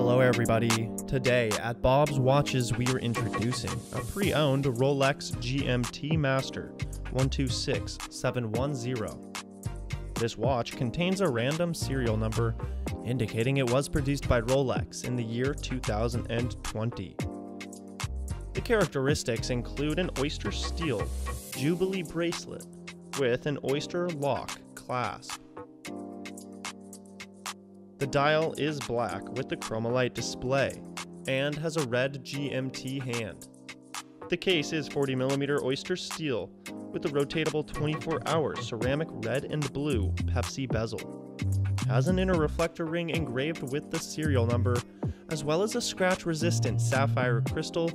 Hello, everybody. Today at Bob's Watches, we are introducing a pre owned Rolex GMT Master 126710. This watch contains a random serial number indicating it was produced by Rolex in the year 2020. The characteristics include an oyster steel Jubilee bracelet with an oyster lock clasp. The dial is black with the Chromalight display and has a red GMT hand. The case is 40mm oyster steel with a rotatable 24 hour ceramic red and blue Pepsi bezel. Has an inner reflector ring engraved with the serial number, as well as a scratch resistant sapphire crystal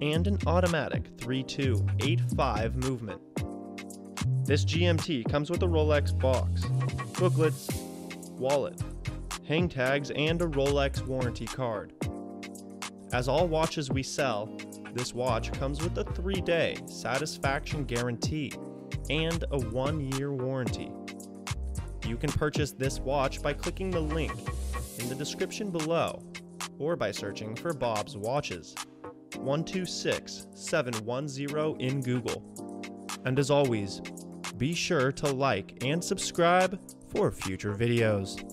and an automatic 3285 movement. This GMT comes with a Rolex box, booklets, wallet, hang tags, and a Rolex warranty card. As all watches we sell, this watch comes with a 3 day satisfaction guarantee and a 1 year warranty. You can purchase this watch by clicking the link in the description below or by searching for Bob's Watches 126710 in Google. And as always, be sure to like and subscribe for future videos.